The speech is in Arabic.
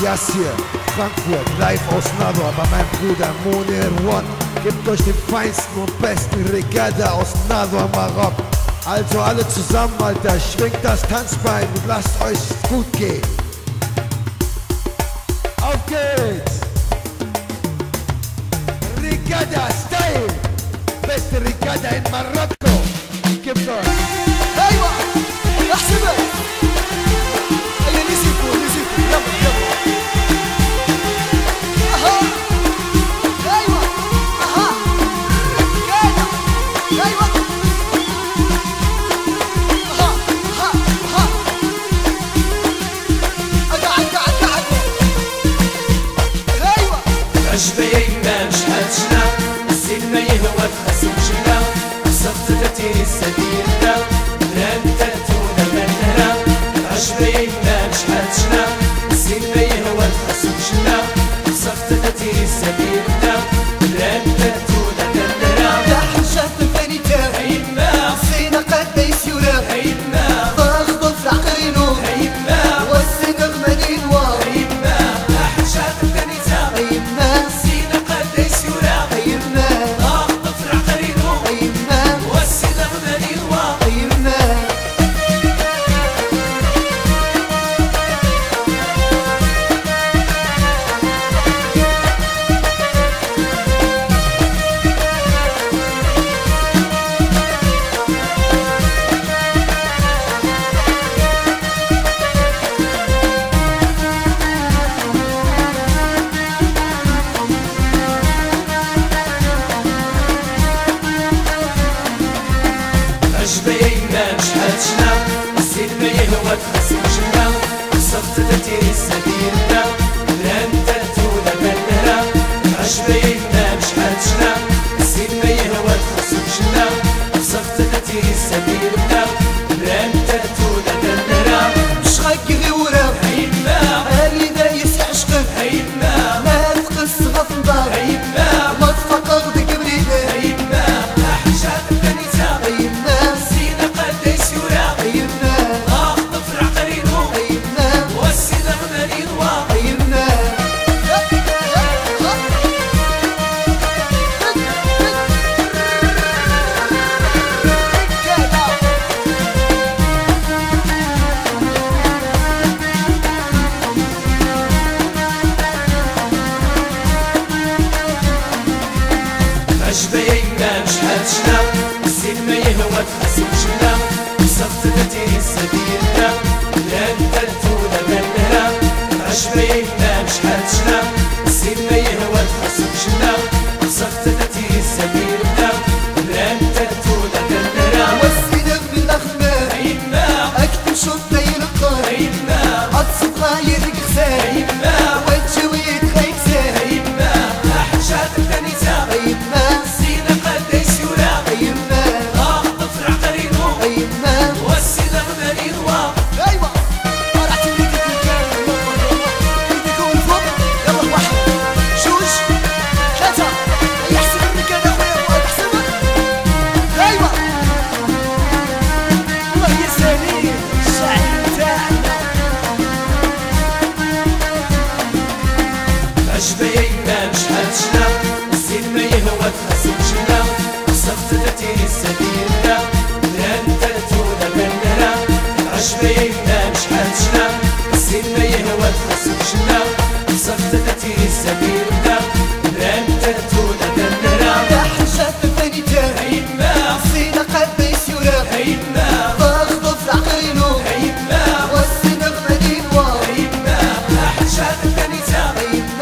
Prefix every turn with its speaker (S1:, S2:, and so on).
S1: Yes hier, Frankfurt, live aus Nador bei meinem Bruder Monir One. Gebt euch den feinsten und besten Regatta aus Nador, Marokko. Also alle zusammen, Alter, schwingt das Tanzbein und lasst euch gut gehen. Auf geht's! Regatta Style! Beste Regatta in Marokko! Gebt euch!
S2: عشنا صفت التي السبيل. عجبي ما مشحتنا حسيت ما يهوى تخسوشنا وصفت تدير سبيلنا لا. أنت ولا
S3: بنرا
S2: عجبي الأول أسوشنا وصفت التي سبيلنا لن تلتو لمنها عشرين حسبتنا سيدنا يهوى حسبتنا صفتنا تيري سبيلنا رانتا تونا دنرا
S3: تحشى في الدنيا
S2: هيما.
S3: صينا قلبي شورا
S2: هيما.
S3: ضغض في عقلينو
S2: هيما. وسنا في هيما. تحشى في الدنيا هيما